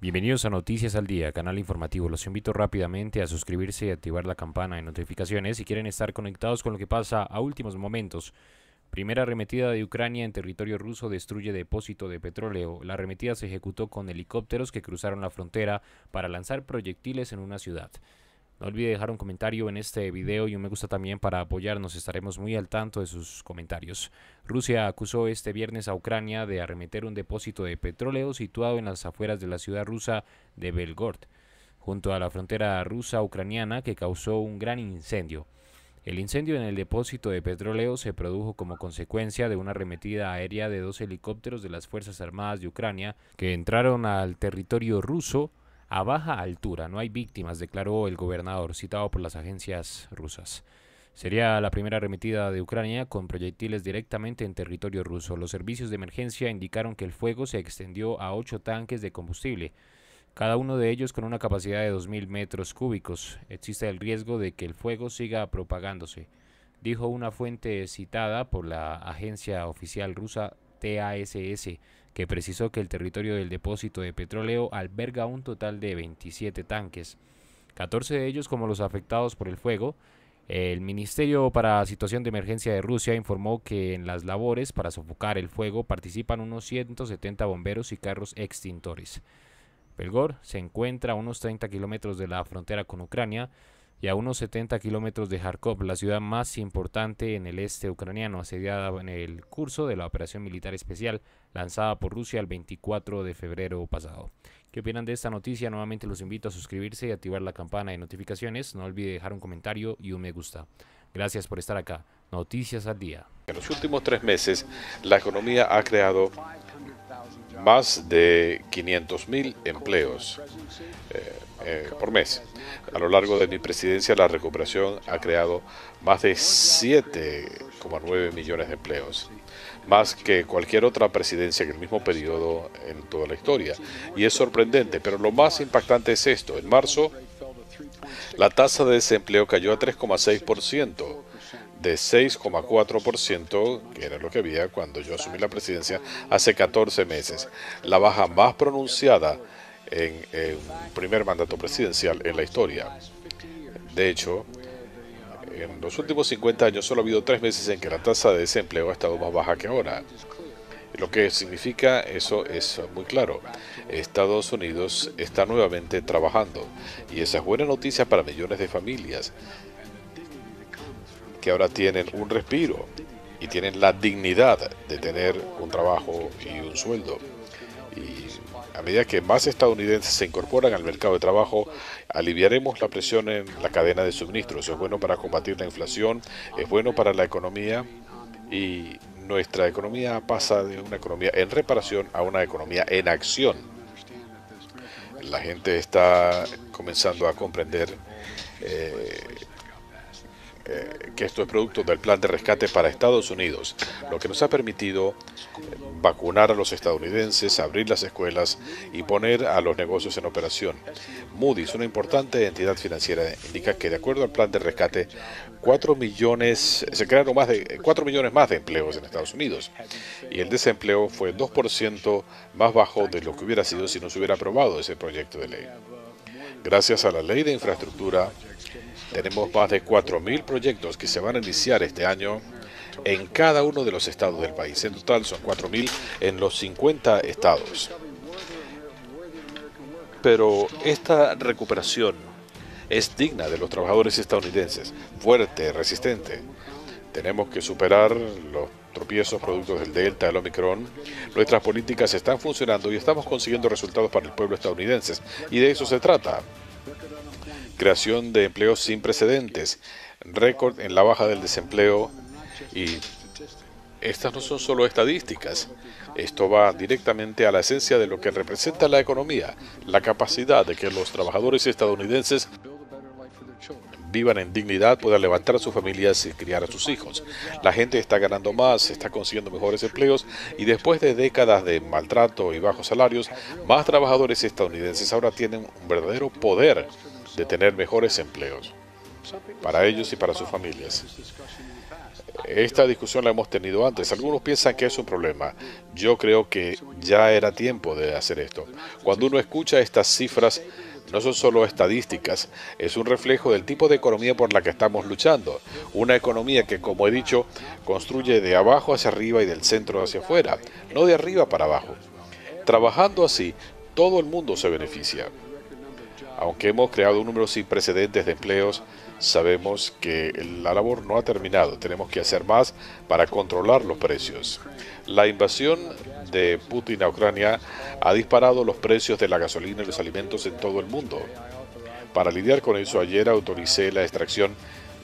Bienvenidos a Noticias al Día, canal informativo. Los invito rápidamente a suscribirse y activar la campana de notificaciones si quieren estar conectados con lo que pasa a últimos momentos. Primera arremetida de Ucrania en territorio ruso destruye depósito de petróleo. La arremetida se ejecutó con helicópteros que cruzaron la frontera para lanzar proyectiles en una ciudad. No olvide dejar un comentario en este video y un me gusta también para apoyarnos. Estaremos muy al tanto de sus comentarios. Rusia acusó este viernes a Ucrania de arremeter un depósito de petróleo situado en las afueras de la ciudad rusa de Belgorod, junto a la frontera rusa-ucraniana que causó un gran incendio. El incendio en el depósito de petróleo se produjo como consecuencia de una arremetida aérea de dos helicópteros de las Fuerzas Armadas de Ucrania que entraron al territorio ruso a baja altura. No hay víctimas, declaró el gobernador, citado por las agencias rusas. Sería la primera arremetida de Ucrania con proyectiles directamente en territorio ruso. Los servicios de emergencia indicaron que el fuego se extendió a ocho tanques de combustible, cada uno de ellos con una capacidad de 2.000 metros cúbicos. Existe el riesgo de que el fuego siga propagándose, dijo una fuente citada por la agencia oficial rusa TASS que precisó que el territorio del depósito de petróleo alberga un total de 27 tanques, 14 de ellos como los afectados por el fuego. El Ministerio para Situación de Emergencia de Rusia informó que en las labores para sofocar el fuego participan unos 170 bomberos y carros extintores. Belgor se encuentra a unos 30 kilómetros de la frontera con Ucrania, y a unos 70 kilómetros de Kharkov, la ciudad más importante en el este ucraniano, asediada en el curso de la operación militar especial lanzada por Rusia el 24 de febrero pasado. ¿Qué opinan de esta noticia? Nuevamente los invito a suscribirse y activar la campana de notificaciones. No olvide dejar un comentario y un me gusta. Gracias por estar acá. Noticias al día. En los últimos tres meses, la economía ha creado más de 500.000 empleos. Eh, eh, por mes. A lo largo de mi presidencia, la recuperación ha creado más de 7,9 millones de empleos, más que cualquier otra presidencia en el mismo periodo en toda la historia. Y es sorprendente, pero lo más impactante es esto. En marzo, la tasa de desempleo cayó a 3,6% de 6,4%, que era lo que había cuando yo asumí la presidencia hace 14 meses, la baja más pronunciada en, un primer mandato presidencial en la historia. De hecho, en los últimos 50 años solo ha habido tres meses en que la tasa de desempleo ha estado más baja que ahora. Lo que significa eso es muy claro. Estados Unidos está nuevamente trabajando y esa es buena noticia para millones de familias que ahora tienen un respiro y tienen la dignidad de tener un trabajo y un sueldo. Y a medida que más estadounidenses se incorporan al mercado de trabajo, aliviaremos la presión en la cadena de suministros. es bueno para combatir la inflación, es bueno para la economía y nuestra economía pasa de una economía en reparación a una economía en acción. La gente está comenzando a comprender eh, eh, que esto es producto del plan de rescate para Estados Unidos, lo que nos ha permitido vacunar a los estadounidenses, abrir las escuelas y poner a los negocios en operación. Moody's, una importante entidad financiera, indica que de acuerdo al plan de rescate, 4 millones, se crearon más de 4 millones más de empleos en Estados Unidos y el desempleo fue 2% más bajo de lo que hubiera sido si no se hubiera aprobado ese proyecto de ley. Gracias a la ley de infraestructura, tenemos más de 4.000 proyectos que se van a iniciar este año en cada uno de los estados del país. En total son 4.000 en los 50 estados. Pero esta recuperación es digna de los trabajadores estadounidenses, fuerte, resistente. Tenemos que superar los tropiezos productos del Delta, del Omicron. Nuestras políticas están funcionando y estamos consiguiendo resultados para el pueblo estadounidense. Y de eso se trata. Creación de empleos sin precedentes, récord en la baja del desempleo y estas no son solo estadísticas. Esto va directamente a la esencia de lo que representa la economía, la capacidad de que los trabajadores estadounidenses vivan en dignidad, puedan levantar a sus familias y criar a sus hijos. La gente está ganando más, está consiguiendo mejores empleos y después de décadas de maltrato y bajos salarios, más trabajadores estadounidenses ahora tienen un verdadero poder de tener mejores empleos para ellos y para sus familias. Esta discusión la hemos tenido antes. Algunos piensan que es un problema. Yo creo que ya era tiempo de hacer esto. Cuando uno escucha estas cifras, no son solo estadísticas, es un reflejo del tipo de economía por la que estamos luchando. Una economía que, como he dicho, construye de abajo hacia arriba y del centro hacia afuera, no de arriba para abajo. Trabajando así, todo el mundo se beneficia. Aunque hemos creado un número sin precedentes de empleos, sabemos que la labor no ha terminado. Tenemos que hacer más para controlar los precios. La invasión de Putin a Ucrania ha disparado los precios de la gasolina y los alimentos en todo el mundo. Para lidiar con eso, ayer autoricé la extracción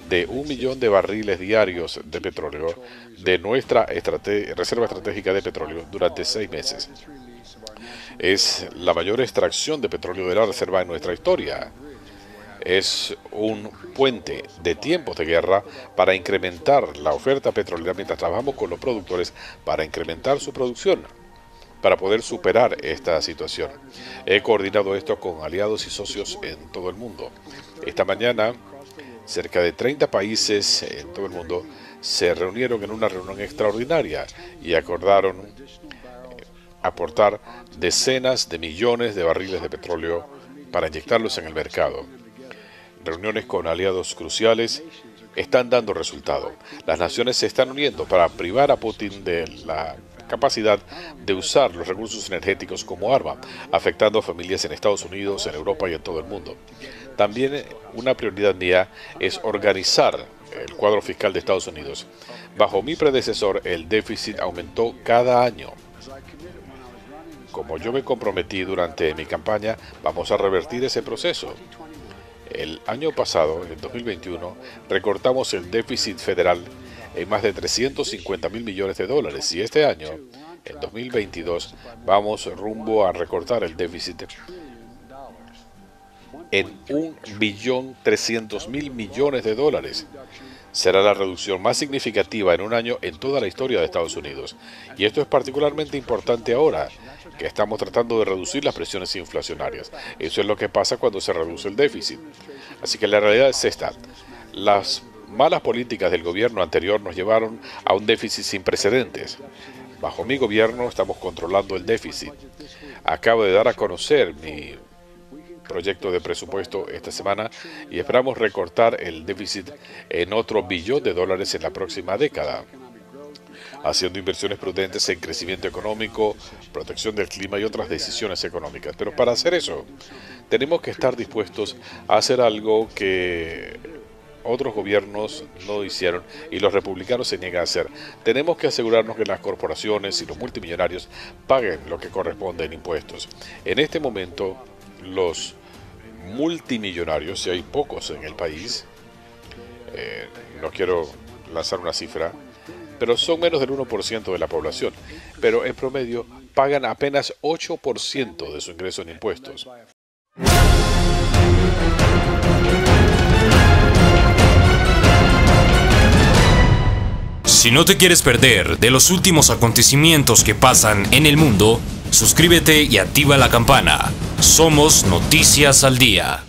de un millón de barriles diarios de petróleo de nuestra reserva estratégica de petróleo durante seis meses. Es la mayor extracción de petróleo de la reserva en nuestra historia es un puente de tiempos de guerra para incrementar la oferta petrolera mientras trabajamos con los productores para incrementar su producción para poder superar esta situación. He coordinado esto con aliados y socios en todo el mundo. Esta mañana, cerca de 30 países en todo el mundo se reunieron en una reunión extraordinaria y acordaron aportar decenas de millones de barriles de petróleo para inyectarlos en el mercado reuniones con aliados cruciales están dando resultado. Las naciones se están uniendo para privar a Putin de la capacidad de usar los recursos energéticos como arma, afectando a familias en Estados Unidos, en Europa y en todo el mundo. También una prioridad mía es organizar el cuadro fiscal de Estados Unidos. Bajo mi predecesor, el déficit aumentó cada año. Como yo me comprometí durante mi campaña, vamos a revertir ese proceso. El año pasado, en 2021, recortamos el déficit federal en más de 350 mil millones de dólares y este año, en 2022, vamos rumbo a recortar el déficit en un billón 300 mil millones de dólares. Será la reducción más significativa en un año en toda la historia de Estados Unidos. Y esto es particularmente importante ahora, que estamos tratando de reducir las presiones inflacionarias. Eso es lo que pasa cuando se reduce el déficit. Así que la realidad es esta. Las malas políticas del gobierno anterior nos llevaron a un déficit sin precedentes. Bajo mi gobierno estamos controlando el déficit. Acabo de dar a conocer mi proyecto de presupuesto esta semana y esperamos recortar el déficit en otro billón de dólares en la próxima década haciendo inversiones prudentes en crecimiento económico, protección del clima y otras decisiones económicas. Pero para hacer eso, tenemos que estar dispuestos a hacer algo que otros gobiernos no hicieron y los republicanos se niegan a hacer. Tenemos que asegurarnos que las corporaciones y los multimillonarios paguen lo que corresponde en impuestos. En este momento, los multimillonarios, si hay pocos en el país, eh, no quiero lanzar una cifra, pero son menos del 1% de la población, pero en promedio pagan apenas 8% de su ingreso en impuestos. Si no te quieres perder de los últimos acontecimientos que pasan en el mundo, suscríbete y activa la campana. Somos Noticias al Día.